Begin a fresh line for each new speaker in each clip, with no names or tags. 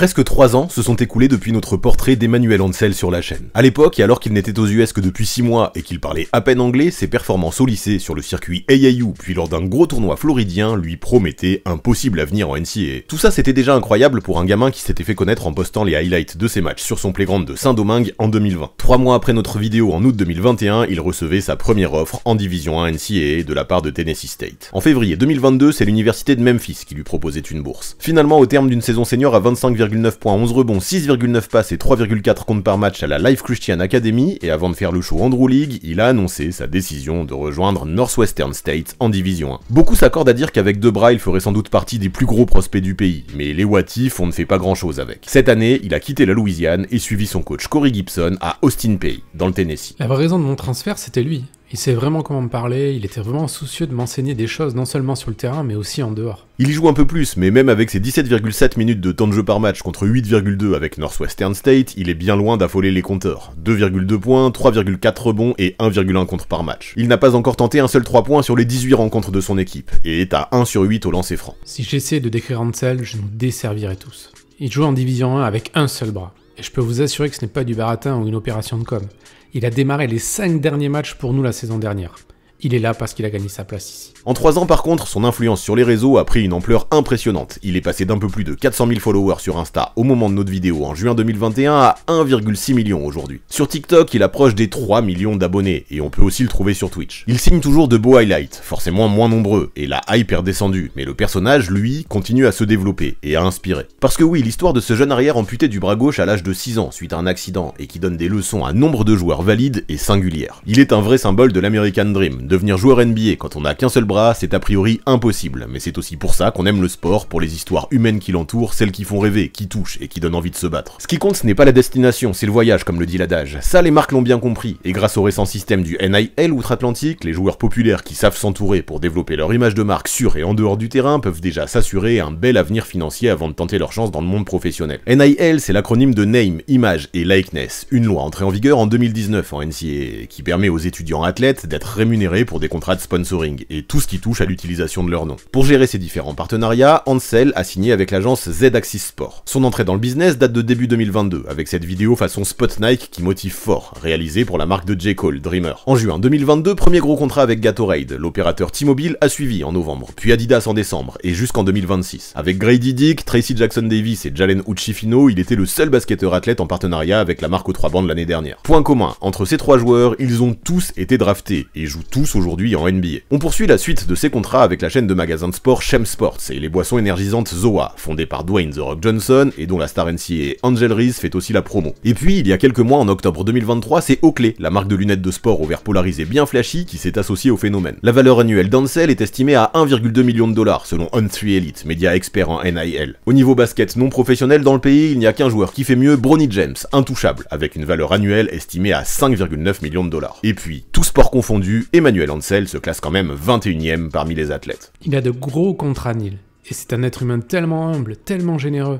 Presque 3 ans se sont écoulés depuis notre portrait d'Emmanuel Ansel sur la chaîne. À l'époque, et alors qu'il n'était aux US que depuis 6 mois et qu'il parlait à peine anglais, ses performances au lycée sur le circuit AAU puis lors d'un gros tournoi floridien lui promettaient un possible avenir en NCAA. Tout ça c'était déjà incroyable pour un gamin qui s'était fait connaître en postant les highlights de ses matchs sur son playground de Saint-Domingue en 2020. Trois mois après notre vidéo en août 2021, il recevait sa première offre en division 1 NCAA de la part de Tennessee State. En février 2022, c'est l'université de Memphis qui lui proposait une bourse. Finalement, au terme d'une saison senior à 25,9 points, 11 rebonds, 6,9 passes et 3,4 comptes par match à la Life Christian Academy, et avant de faire le show Andrew League, il a annoncé sa décision de rejoindre Northwestern State en division 1. Beaucoup s'accordent à dire qu'avec Debra, il ferait sans doute partie des plus gros prospects du pays, mais les Watif, on ne fait pas grand chose avec. Cette année, il a quitté la Louisiane et suivi son coach Corey Gibson à Austin Pay, dans le Tennessee.
La vraie raison de mon transfert, c'était lui. Il sait vraiment comment me parler, il était vraiment soucieux de m'enseigner des choses non seulement sur le terrain mais aussi en dehors.
Il y joue un peu plus, mais même avec ses 17,7 minutes de temps de jeu par match contre 8,2 avec Northwestern State, il est bien loin d'affoler les compteurs. 2,2 points, 3,4 rebonds et 1,1 contre par match. Il n'a pas encore tenté un seul 3 points sur les 18 rencontres de son équipe, et est à 1 sur 8 au lancer franc.
Si j'essayais de décrire Ansel, je nous desservirais tous. Il joue en division 1 avec un seul bras. Et je peux vous assurer que ce n'est pas du baratin ou une opération de com. Il a démarré les 5 derniers matchs pour nous la saison dernière. Il est là parce qu'il a gagné sa place ici.
En 3 ans par contre, son influence sur les réseaux a pris une ampleur impressionnante. Il est passé d'un peu plus de 400 000 followers sur Insta au moment de notre vidéo en juin 2021 à 1,6 million aujourd'hui. Sur TikTok, il approche des 3 millions d'abonnés et on peut aussi le trouver sur Twitch. Il signe toujours de beaux highlights, forcément moins nombreux, et la hype est redescendue, mais le personnage, lui, continue à se développer et à inspirer. Parce que oui, l'histoire de ce jeune arrière amputé du bras gauche à l'âge de 6 ans suite à un accident et qui donne des leçons à nombre de joueurs valides est singulière. Il est un vrai symbole de l'American Dream, devenir joueur NBA quand on n'a qu'un seul bras, c'est a priori impossible, mais c'est aussi pour ça qu'on aime le sport, pour les histoires humaines qui l'entourent, celles qui font rêver, qui touchent et qui donnent envie de se battre. Ce qui compte, ce n'est pas la destination, c'est le voyage, comme le dit l'adage. Ça, les marques l'ont bien compris, et grâce au récent système du NIL outre-Atlantique, les joueurs populaires qui savent s'entourer pour développer leur image de marque sur et en dehors du terrain peuvent déjà s'assurer un bel avenir financier avant de tenter leur chance dans le monde professionnel. NIL, c'est l'acronyme de Name, Image et Likeness, une loi entrée en vigueur en 2019 en NCAA, qui permet aux étudiants athlètes d'être rémunérés pour des contrats de sponsoring et tout ce qui touche à l'utilisation de leur nom. Pour gérer ces différents partenariats, Ansel a signé avec l'agence Z-Axis Sport. Son entrée dans le business date de début 2022, avec cette vidéo façon Spot Nike qui motive fort, réalisée pour la marque de J. Cole, Dreamer. En juin 2022, premier gros contrat avec Gatorade, l'opérateur T-Mobile a suivi en novembre, puis Adidas en décembre, et jusqu'en 2026. Avec Grady Dick, Tracy Jackson Davis et Jalen Uchifino, il était le seul basketteur athlète en partenariat avec la marque aux trois bandes l'année dernière. Point commun, entre ces trois joueurs, ils ont tous été draftés, et jouent tous aujourd'hui en NBA. On poursuit la suite de ces contrats avec la chaîne de magasins de sport Shem Sports et les boissons énergisantes Zoa, fondée par Dwayne The Rock Johnson et dont la star NCA Angel Reese fait aussi la promo. Et puis, il y a quelques mois, en octobre 2023, c'est Oakley, la marque de lunettes de sport au verre polarisé bien flashy, qui s'est associée au phénomène. La valeur annuelle d'Ansel est estimée à 1,2 million de dollars, selon On3 Elite, média expert en NIL. Au niveau basket non professionnel dans le pays, il n'y a qu'un joueur qui fait mieux, Bronny James, intouchable, avec une valeur annuelle estimée à 5,9 millions de dollars. Et puis, tout sport confondu, Emmanuel Ansel se classe quand même 21ème parmi les athlètes.
Il a de gros contrats Neil, et c'est un être humain tellement humble, tellement généreux.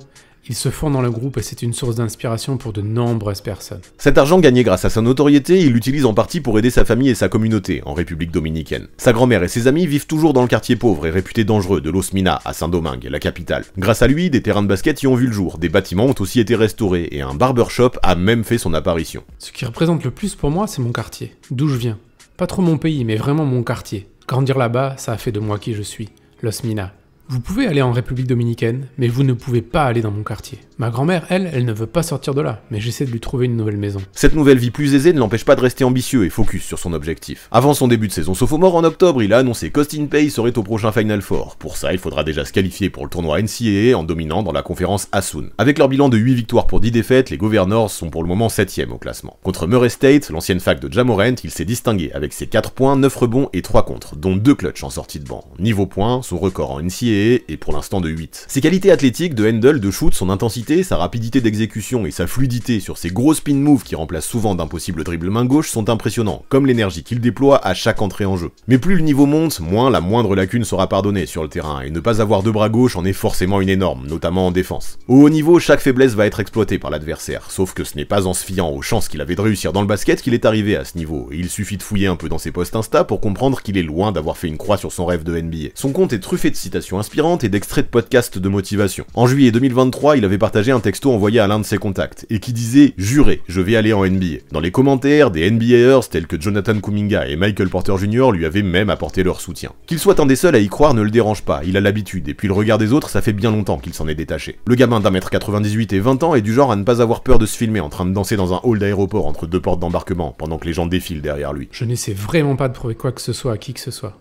Il se fond dans le groupe et c'est une source d'inspiration pour de nombreuses personnes.
Cet argent gagné grâce à sa notoriété, il l'utilise en partie pour aider sa famille et sa communauté en République dominicaine. Sa grand-mère et ses amis vivent toujours dans le quartier pauvre et réputé dangereux de Los Mina à Saint-Domingue, la capitale. Grâce à lui, des terrains de basket y ont vu le jour, des bâtiments ont aussi été restaurés et un barbershop a même fait son apparition.
Ce qui représente le plus pour moi, c'est mon quartier, d'où je viens. Pas trop mon pays, mais vraiment mon quartier. Grandir là-bas, ça a fait de moi qui je suis, Los Mina. Vous pouvez aller en République dominicaine, mais vous ne pouvez pas aller dans mon quartier. Ma grand-mère, elle, elle ne veut pas sortir de là, mais j'essaie de lui trouver une nouvelle maison.
Cette nouvelle vie plus aisée ne l'empêche pas de rester ambitieux et focus sur son objectif. Avant son début de saison sophomore en octobre, il a annoncé qu'Austin Pay serait au prochain Final Four. Pour ça, il faudra déjà se qualifier pour le tournoi NCAA en dominant dans la conférence Asun. Avec leur bilan de 8 victoires pour 10 défaites, les Governors sont pour le moment 7ème au classement. Contre Murray State, l'ancienne fac de Jamorant, il s'est distingué avec ses 4 points, 9 rebonds et 3 contre, dont 2 clutches en sortie de banc. Niveau points, son record en NCAA est pour l'instant de 8. Ses qualités athlétiques, de handle, de shoot, son intensité, sa rapidité d'exécution et sa fluidité sur ses gros spin moves qui remplacent souvent d'impossibles dribbles main gauche sont impressionnants, comme l'énergie qu'il déploie à chaque entrée en jeu. Mais plus le niveau monte, moins la moindre lacune sera pardonnée sur le terrain, et ne pas avoir de bras gauche en est forcément une énorme, notamment en défense. Au haut niveau, chaque faiblesse va être exploitée par l'adversaire, sauf que ce n'est pas en se fiant aux chances qu'il avait de réussir dans le basket qu'il est arrivé à ce niveau, et il suffit de fouiller un peu dans ses posts Insta pour comprendre qu'il est loin d'avoir fait une croix sur son rêve de NBA. Son compte est truffé de citations inspirantes et d'extraits de podcasts de motivation. En juillet 2023, il avait partagé un texto envoyé à l'un de ses contacts, et qui disait « Juré, je vais aller en NBA ». Dans les commentaires, des NBAers tels que Jonathan Kuminga et Michael Porter Jr. lui avaient même apporté leur soutien. Qu'il soit un des seuls à y croire ne le dérange pas, il a l'habitude, et puis le regard des autres, ça fait bien longtemps qu'il s'en est détaché. Le gamin d'un mètre 98 et 20 ans est du genre à ne pas avoir peur de se filmer en train de danser dans un hall d'aéroport entre deux portes d'embarquement, pendant que les gens défilent derrière lui.
Je n'essaie vraiment pas de prouver quoi que ce soit à qui que ce soit.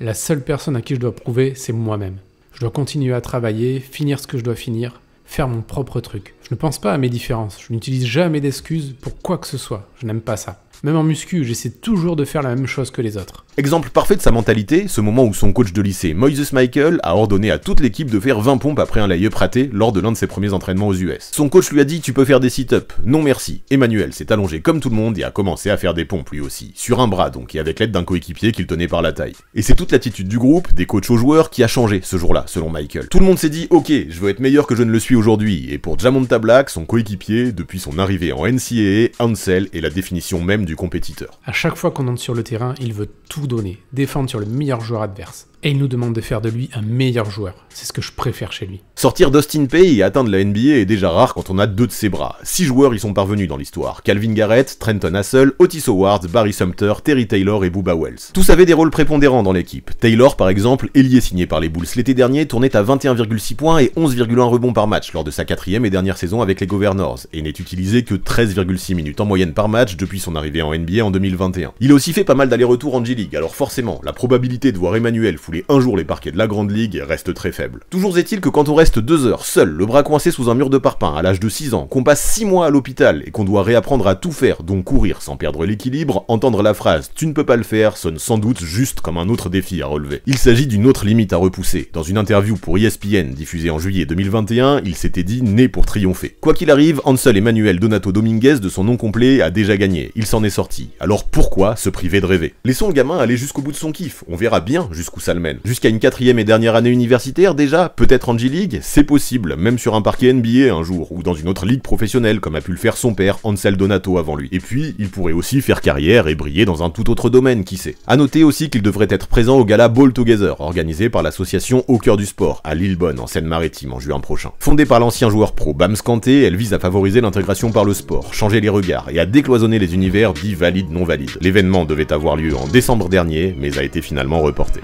La seule personne à qui je dois prouver, c'est moi-même. Je dois continuer à travailler, finir ce que je dois finir, faire mon propre truc. Je ne pense pas à mes différences, je n'utilise jamais d'excuses pour quoi que ce soit, je n'aime pas ça. Même en muscu, j'essaie toujours de faire la même chose que les autres.
Exemple parfait de sa mentalité, ce moment où son coach de lycée, Moises Michael, a ordonné à toute l'équipe de faire 20 pompes après un lay-up raté lors de l'un de ses premiers entraînements aux US. Son coach lui a dit tu peux faire des sit-ups. Non merci. Emmanuel s'est allongé comme tout le monde et a commencé à faire des pompes lui aussi. Sur un bras donc, et avec l'aide d'un coéquipier qu'il tenait par la taille. Et c'est toute l'attitude du groupe, des coachs aux joueurs, qui a changé ce jour-là, selon Michael. Tout le monde s'est dit ok, je veux être meilleur que je ne le suis aujourd'hui. Et pour Jamonta Black, son coéquipier, depuis son arrivée en NCAA, Ansel est la définition même du compétiteur.
À chaque fois qu'on entre sur le terrain, il veut tout donner, défendre sur le meilleur joueur adverse. Et il nous demande de faire de lui un meilleur joueur. C'est ce que je préfère chez lui.
Sortir Dustin Pay et atteindre la NBA est déjà rare quand on a deux de ses bras. Six joueurs y sont parvenus dans l'histoire. Calvin Garrett, Trenton Hassel, Otis Howard, Barry Sumter, Terry Taylor et Booba Wells. Tous avaient des rôles prépondérants dans l'équipe. Taylor, par exemple, ailier signé par les Bulls l'été dernier, tournait à 21,6 points et 11,1 rebonds par match lors de sa quatrième et dernière saison avec les Governors, et n'est utilisé que 13,6 minutes en moyenne par match depuis son arrivée en NBA en 2021. Il a aussi fait pas mal d'allers-retours en G-League, alors forcément, la probabilité de voir Emmanuel fouler un jour les parquets de la Grande Ligue reste très faible. Toujours est-il que quand on reste deux heures seul, le bras coincé sous un mur de parpaing à l'âge de 6 ans, qu'on passe 6 mois à l'hôpital et qu'on doit réapprendre à tout faire, dont courir sans perdre l'équilibre, entendre la phrase tu ne peux pas le faire sonne sans doute juste comme un autre défi à relever. Il s'agit d'une autre limite à repousser. Dans une interview pour ESPN diffusée en juillet 2021, il s'était dit né pour triompher. Quoi qu'il arrive, Ansel Emmanuel Donato Dominguez de son nom complet a déjà gagné, il s'en est sorti. Alors pourquoi se priver de rêver? Laissons le gamin aller jusqu'au bout de son kiff, on verra bien jusqu'où ça le Jusqu'à une quatrième et dernière année universitaire déjà, peut-être en G-League, c'est possible, même sur un parquet NBA un jour, ou dans une autre ligue professionnelle comme a pu le faire son père, Ansel Donato avant lui. Et puis, il pourrait aussi faire carrière et briller dans un tout autre domaine, qui sait. A noter aussi qu'il devrait être présent au gala Ball Together, organisé par l'association Au cœur du sport, à Lillebonne, en Seine-Maritime, en juin prochain. Fondée par l'ancien joueur pro Bams Kanté, elle vise à favoriser l'intégration par le sport, changer les regards et à décloisonner les univers dits valides non valides. L'événement devait avoir lieu en décembre dernier, mais a été finalement reporté.